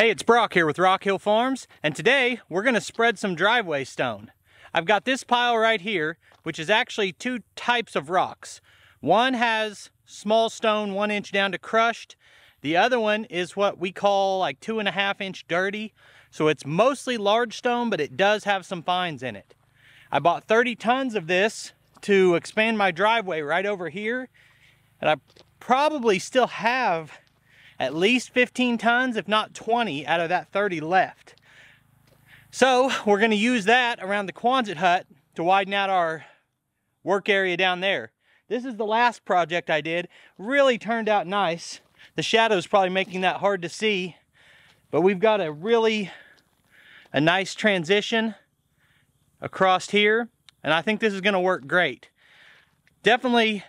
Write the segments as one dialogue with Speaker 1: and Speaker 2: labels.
Speaker 1: Hey, it's Brock here with Rock Hill Farms, and today we're gonna spread some driveway stone. I've got this pile right here, which is actually two types of rocks. One has small stone, one inch down to crushed. The other one is what we call like two and a half inch dirty. So it's mostly large stone, but it does have some fines in it. I bought 30 tons of this to expand my driveway right over here. And I probably still have at least 15 tons, if not 20 out of that 30 left. So we're gonna use that around the Quonset hut to widen out our work area down there. This is the last project I did. Really turned out nice. The shadow's probably making that hard to see, but we've got a really, a nice transition across here, and I think this is gonna work great. Definitely,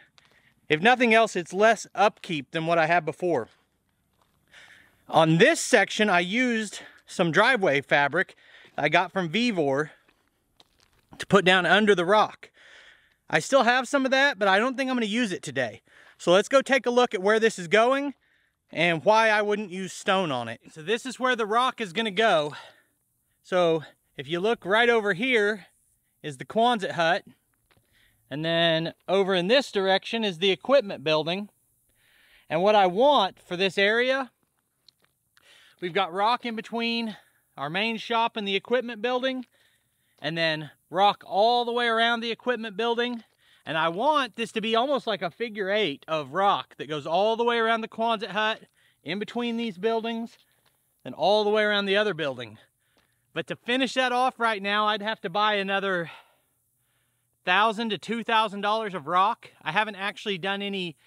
Speaker 1: if nothing else, it's less upkeep than what I had before. On this section, I used some driveway fabric I got from Vevor to put down under the rock. I still have some of that, but I don't think I'm gonna use it today. So let's go take a look at where this is going and why I wouldn't use stone on it. So this is where the rock is gonna go. So if you look right over here is the Quonset hut. And then over in this direction is the equipment building. And what I want for this area We've got rock in between our main shop and the equipment building, and then rock all the way around the equipment building. And I want this to be almost like a figure eight of rock that goes all the way around the Quonset hut, in between these buildings, and all the way around the other building. But to finish that off right now, I'd have to buy another thousand to two thousand dollars of rock. I haven't actually done any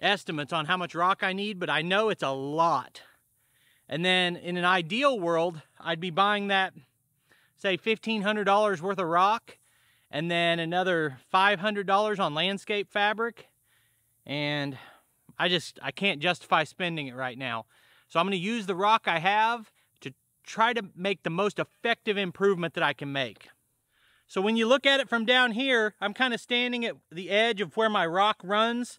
Speaker 1: estimates on how much rock I need, but I know it's a lot. And then in an ideal world, I'd be buying that, say $1,500 worth of rock and then another $500 on landscape fabric. And I just, I can't justify spending it right now. So I'm gonna use the rock I have to try to make the most effective improvement that I can make. So when you look at it from down here, I'm kind of standing at the edge of where my rock runs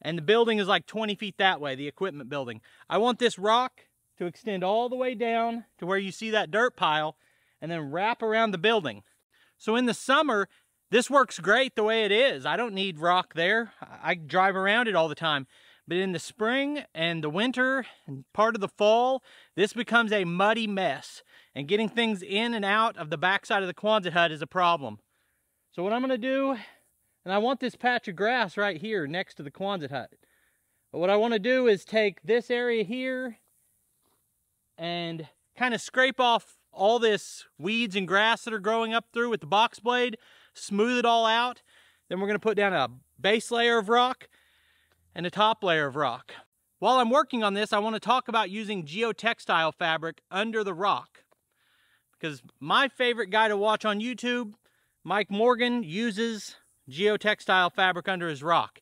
Speaker 1: and the building is like 20 feet that way, the equipment building. I want this rock to extend all the way down to where you see that dirt pile and then wrap around the building. So in the summer, this works great the way it is. I don't need rock there. I drive around it all the time. But in the spring and the winter and part of the fall, this becomes a muddy mess. And getting things in and out of the backside of the Quonset hut is a problem. So what I'm gonna do, and I want this patch of grass right here next to the Quonset hut. But what I wanna do is take this area here and kind of scrape off all this weeds and grass that are growing up through with the box blade, smooth it all out. Then we're gonna put down a base layer of rock and a top layer of rock. While I'm working on this, I wanna talk about using geotextile fabric under the rock. Because my favorite guy to watch on YouTube, Mike Morgan, uses geotextile fabric under his rock.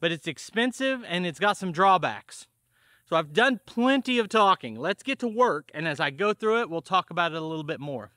Speaker 1: But it's expensive and it's got some drawbacks. So I've done plenty of talking. Let's get to work, and as I go through it, we'll talk about it a little bit more.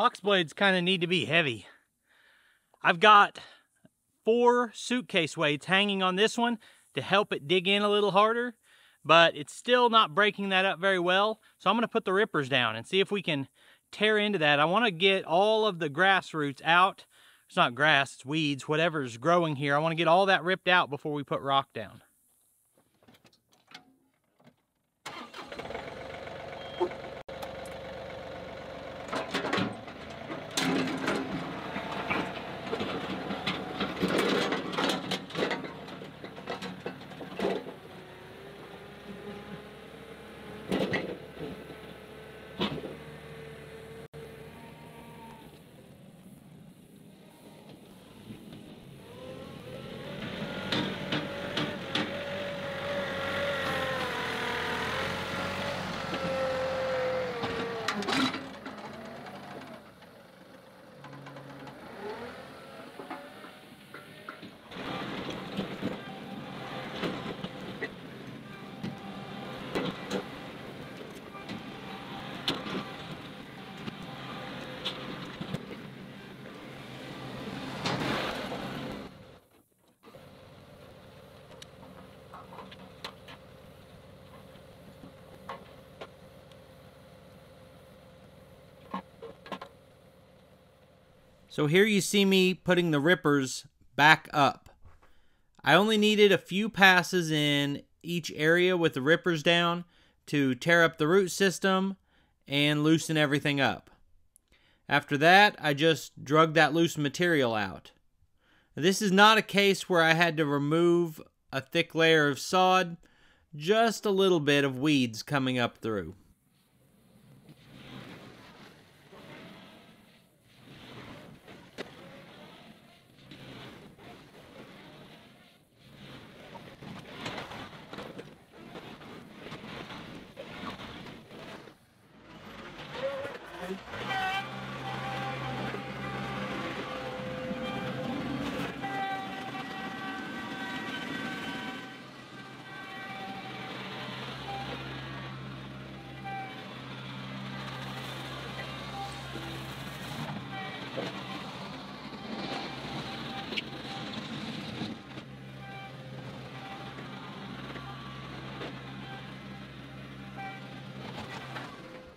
Speaker 1: Box blades kind of need to be heavy. I've got four suitcase weights hanging on this one to help it dig in a little harder, but it's still not breaking that up very well. So I'm gonna put the rippers down and see if we can tear into that. I wanna get all of the grass roots out. It's not grass, it's weeds, whatever's growing here. I wanna get all that ripped out before we put rock down. So here you see me putting the rippers back up. I only needed a few passes in each area with the rippers down to tear up the root system and loosen everything up. After that, I just drug that loose material out. This is not a case where I had to remove a thick layer of sod, just a little bit of weeds coming up through.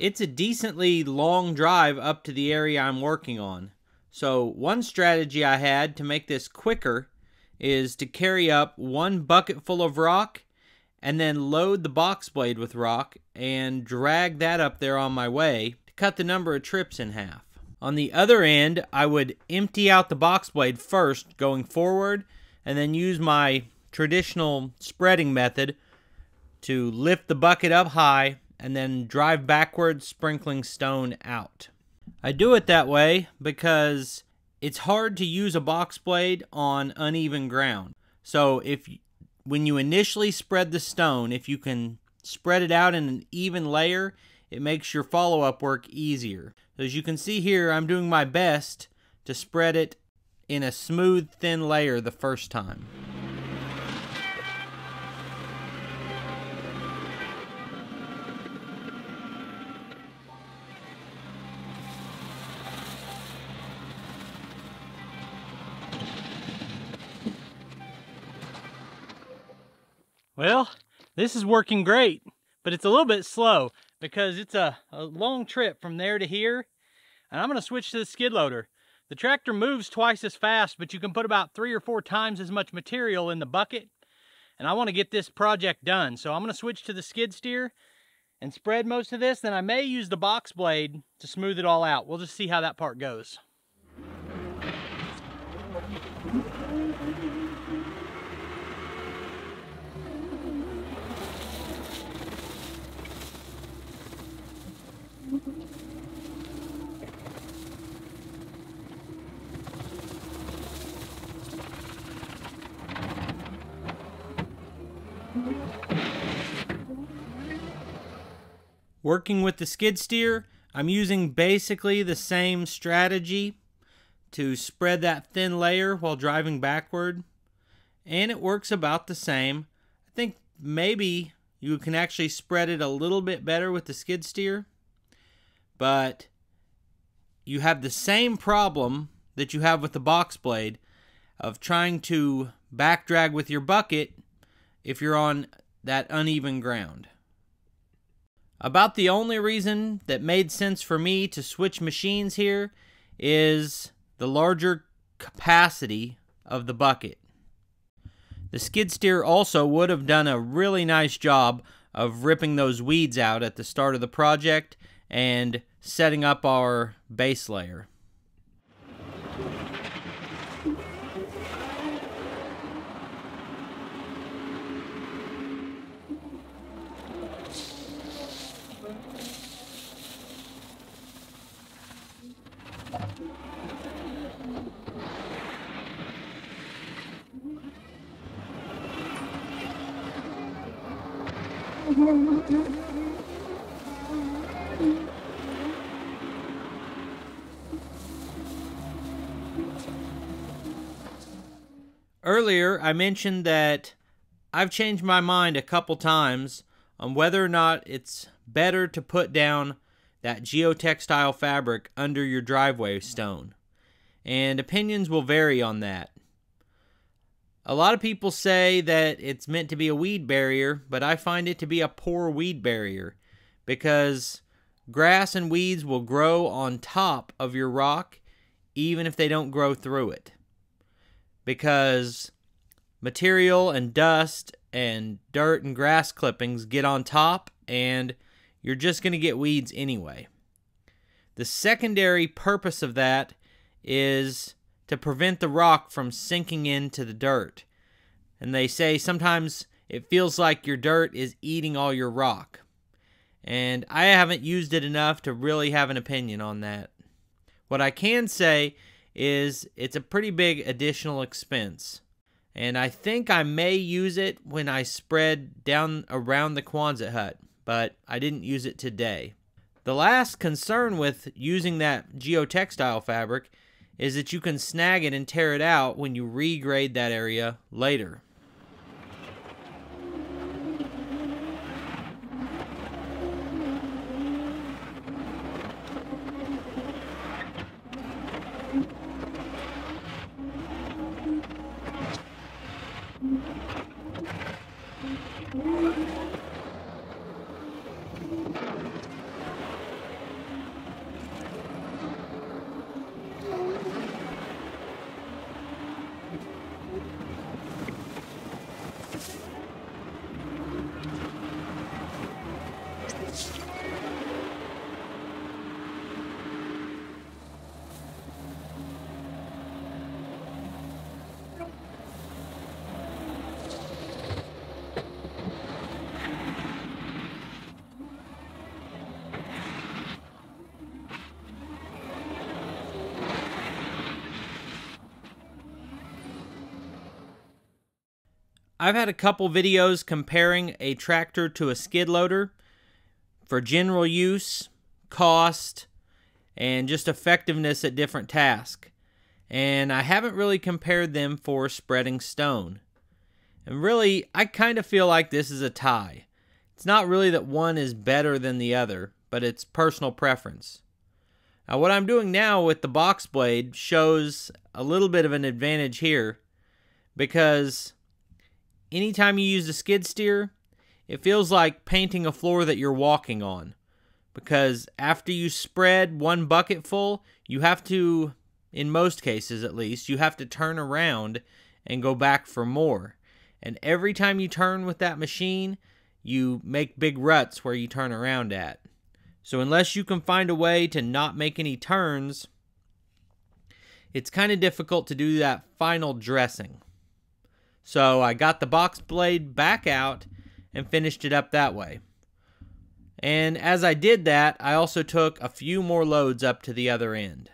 Speaker 1: It's a decently long drive up to the area I'm working on. So one strategy I had to make this quicker is to carry up one bucket full of rock and then load the box blade with rock and drag that up there on my way to cut the number of trips in half. On the other end, I would empty out the box blade first going forward and then use my traditional spreading method to lift the bucket up high and then drive backwards, sprinkling stone out. I do it that way because it's hard to use a box blade on uneven ground. So if when you initially spread the stone, if you can spread it out in an even layer, it makes your follow-up work easier. As you can see here, I'm doing my best to spread it in a smooth, thin layer the first time. Well, this is working great, but it's a little bit slow because it's a, a long trip from there to here. And I'm gonna switch to the skid loader. The tractor moves twice as fast, but you can put about three or four times as much material in the bucket. And I wanna get this project done. So I'm gonna switch to the skid steer and spread most of this. Then I may use the box blade to smooth it all out. We'll just see how that part goes. Working with the skid steer, I'm using basically the same strategy to spread that thin layer while driving backward. And it works about the same. I think maybe you can actually spread it a little bit better with the skid steer. But you have the same problem that you have with the box blade of trying to back drag with your bucket if you're on that uneven ground. About the only reason that made sense for me to switch machines here is the larger capacity of the bucket. The skid steer also would have done a really nice job of ripping those weeds out at the start of the project and setting up our base layer. Earlier, I mentioned that I've changed my mind a couple times on whether or not it's better to put down that geotextile fabric under your driveway stone. And opinions will vary on that. A lot of people say that it's meant to be a weed barrier, but I find it to be a poor weed barrier because grass and weeds will grow on top of your rock
Speaker 2: even if they don't grow through it. Because material and dust and dirt and grass clippings get on top and you're just going to get weeds anyway. The secondary purpose of that is to prevent the rock from sinking into the dirt. And they say sometimes it feels like your dirt is eating all your rock. And I haven't used it enough to really have an opinion on that. What I can say is it's a pretty big additional expense. And I think I may use it when I spread down around the Quonset hut, but I didn't use it today. The last concern with using that geotextile fabric is that you can snag it and tear it out when you regrade that area later. I've had a couple videos comparing a tractor to a skid loader for general use, cost, and just effectiveness at different tasks. And I haven't really compared them for spreading stone. And really, I kind of feel like this is a tie. It's not really that one is better than the other, but it's personal preference. Now, what I'm doing now with the box blade shows a little bit of an advantage here because anytime you use a skid steer, it feels like painting a floor that you're walking on. Because after you spread one bucket full, you have to, in most cases at least, you have to turn around and go back for more. And every time you turn with that machine, you make big ruts where you turn around at. So unless you can find a way to not make any turns, it's kind of difficult to do that final dressing. So I got the box blade back out and finished it up that way. And as I did that, I also took a few more loads up to the other end.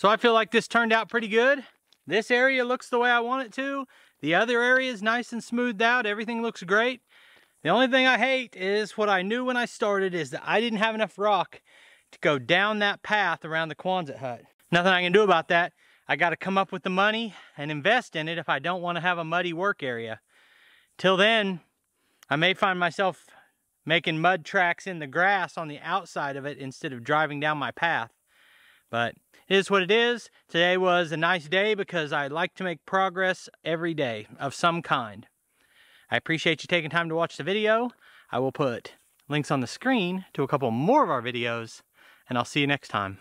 Speaker 1: So I feel like this turned out pretty good. This area looks the way I want it to. The other area is nice and smoothed out. Everything looks great. The only thing I hate is what I knew when I started is that I didn't have enough rock to go down that path around the Quonset hut. Nothing I can do about that. I got to come up with the money and invest in it if I don't want to have a muddy work area. Till then, I may find myself making mud tracks in the grass on the outside of it instead of driving down my path. But it is what it is. Today was a nice day because I like to make progress every day of some kind. I appreciate you taking time to watch the video. I will put links on the screen to a couple more of our videos, and I'll see you next time.